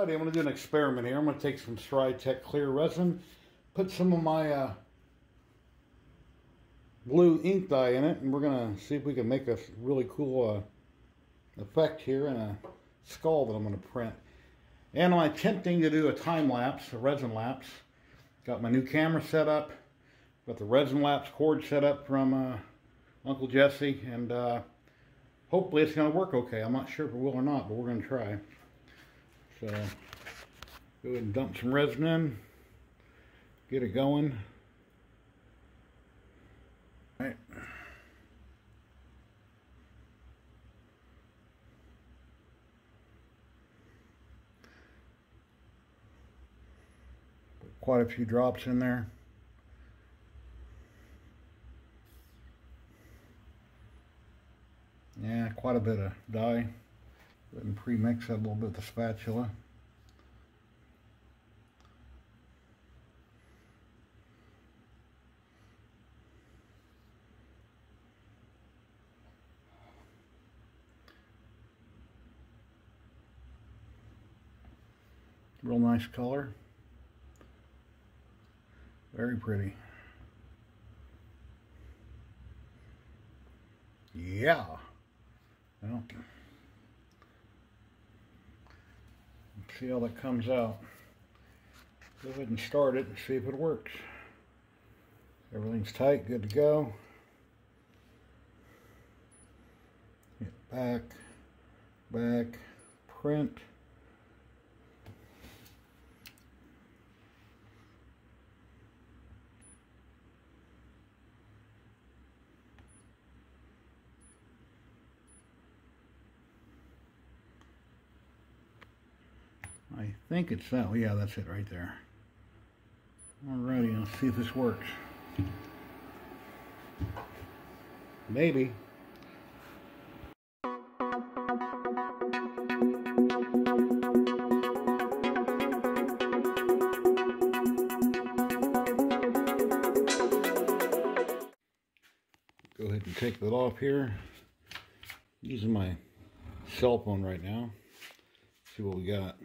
I'm going to do an experiment here. I'm going to take some Siraya Tech clear resin, put some of my uh, blue ink dye in it, and we're going to see if we can make a really cool uh, effect here in a skull that I'm going to print. And I'm attempting to do a time lapse, a resin lapse. Got my new camera set up, got the resin lapse cord set up from uh, Uncle Jessy, and uh, hopefully it's going to work okay. I'm not sure if it will or not, but we're going to try. So go ahead and dump some resin in, get it going. All right. Quite a few drops in there. Yeah, quite a bit of dye. And pre-mix that a little bit with the spatula. Real nice color. Very pretty. Yeah. Well, see how that comes out. Go ahead and start it and see if it works. Everything's tight, good to go. Hit back, back, print. I think it's that. Yeah, that's it right there. Alrighty, let's see if this works. Maybe. Go ahead and take that off here. Using my cell phone right now. See what we got.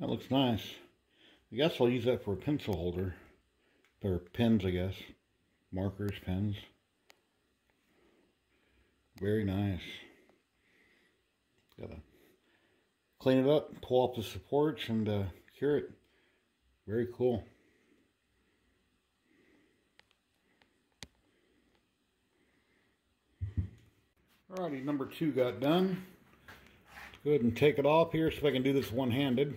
That looks nice. I guess I'll use that for a pencil holder. Or pens, I guess. Markers, pens. Very nice. Gotta clean it up, pull off the supports, and uh, cure it. Very cool. Alrighty, number two got done. Let's go ahead and take it off here, if I can do this one-handed.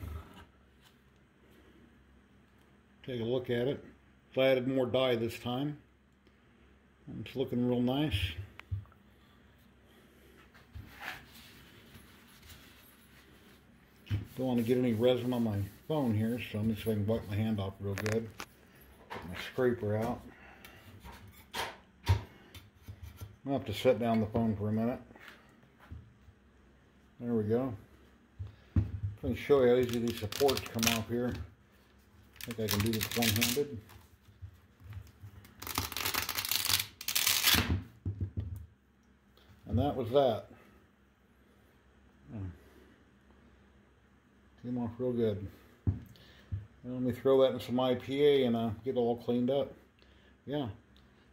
Take a look at it. So I added more dye this time. It's looking real nice. Don't want to get any resin on my phone here, so I'm just going to wipe my hand off real good. Get my scraper out. I'll have to set down the phone for a minute. There we go. Let me show you how easy these supports come off here. I think I can do this one-handed. And that was that. Came off real good. And let me throw that in some IPA and uh, get it all cleaned up. Yeah,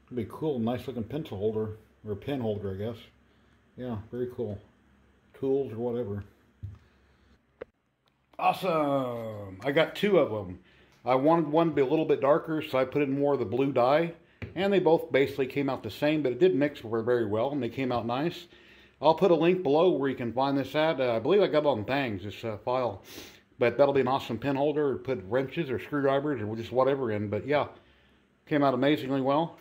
it'd be cool. Nice looking pencil holder, or pen holder, I guess. Yeah, very cool. Tools or whatever. Awesome! I got two of them. I wanted one to be a little bit darker, so I put in more of the blue dye. And they both basically came out the same, but it did mix very well, and they came out nice. I'll put a link below where you can find this at. Uh, I believe I got it on Thangs, this uh, file. But that'll be an awesome pen holder, or put wrenches or screwdrivers or just whatever in. But yeah, came out amazingly well.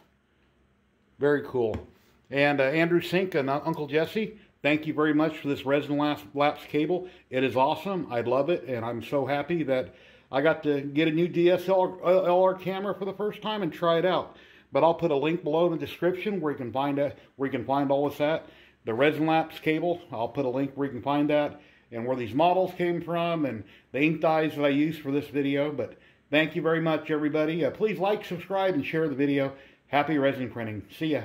Very cool. And uh, Andrew Sink and uh, Uncle Jessy, thank you very much for this resin lapse cable. It is awesome. I love it, and I'm so happy that I got to get a new DSLR camera for the first time and try it out. But I'll put a link below in the description where you can find a, where you can find all this at. The resin lapse cable, I'll put a link where you can find that and where these models came from and the ink dyes that I used for this video. But thank you very much, everybody. Uh, please like, subscribe, and share the video. Happy resin printing. See ya.